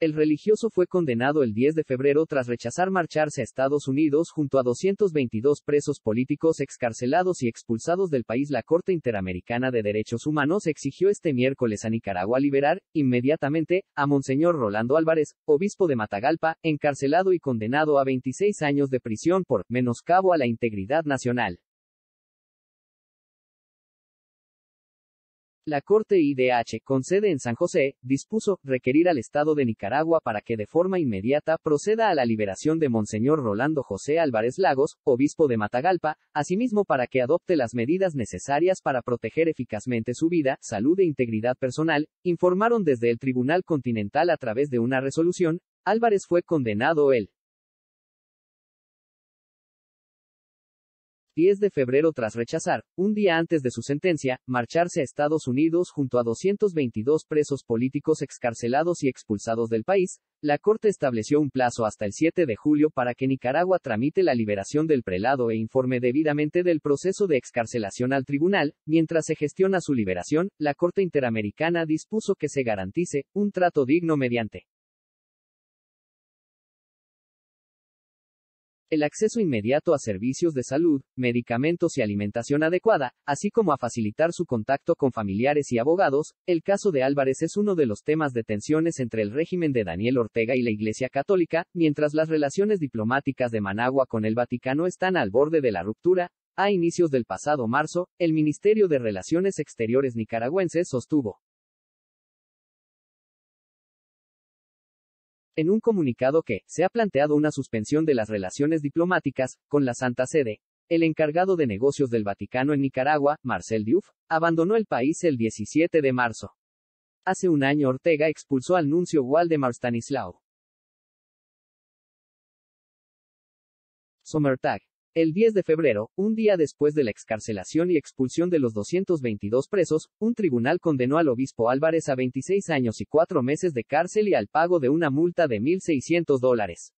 El religioso fue condenado el 10 de febrero tras rechazar marcharse a Estados Unidos junto a 222 presos políticos excarcelados y expulsados del país. La Corte Interamericana de Derechos Humanos exigió este miércoles a Nicaragua liberar, inmediatamente, a Monseñor Rolando Álvarez, obispo de Matagalpa, encarcelado y condenado a 26 años de prisión por menoscabo a la integridad nacional. La Corte IDH, con sede en San José, dispuso requerir al Estado de Nicaragua para que de forma inmediata proceda a la liberación de Monseñor Rolando José Álvarez Lagos, obispo de Matagalpa, asimismo para que adopte las medidas necesarias para proteger eficazmente su vida, salud e integridad personal, informaron desde el Tribunal Continental a través de una resolución, Álvarez fue condenado el 10 de febrero tras rechazar, un día antes de su sentencia, marcharse a Estados Unidos junto a 222 presos políticos excarcelados y expulsados del país, la Corte estableció un plazo hasta el 7 de julio para que Nicaragua tramite la liberación del prelado e informe debidamente del proceso de excarcelación al tribunal. Mientras se gestiona su liberación, la Corte Interamericana dispuso que se garantice un trato digno mediante el acceso inmediato a servicios de salud, medicamentos y alimentación adecuada, así como a facilitar su contacto con familiares y abogados, el caso de Álvarez es uno de los temas de tensiones entre el régimen de Daniel Ortega y la Iglesia Católica, mientras las relaciones diplomáticas de Managua con el Vaticano están al borde de la ruptura, a inicios del pasado marzo, el Ministerio de Relaciones Exteriores nicaragüense sostuvo en un comunicado que, se ha planteado una suspensión de las relaciones diplomáticas, con la Santa Sede. El encargado de negocios del Vaticano en Nicaragua, Marcel Diouf, abandonó el país el 17 de marzo. Hace un año Ortega expulsó al nuncio Waldemar Stanislao. Sommertag. El 10 de febrero, un día después de la excarcelación y expulsión de los 222 presos, un tribunal condenó al obispo Álvarez a 26 años y 4 meses de cárcel y al pago de una multa de 1.600 dólares.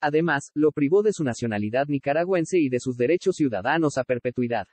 Además, lo privó de su nacionalidad nicaragüense y de sus derechos ciudadanos a perpetuidad.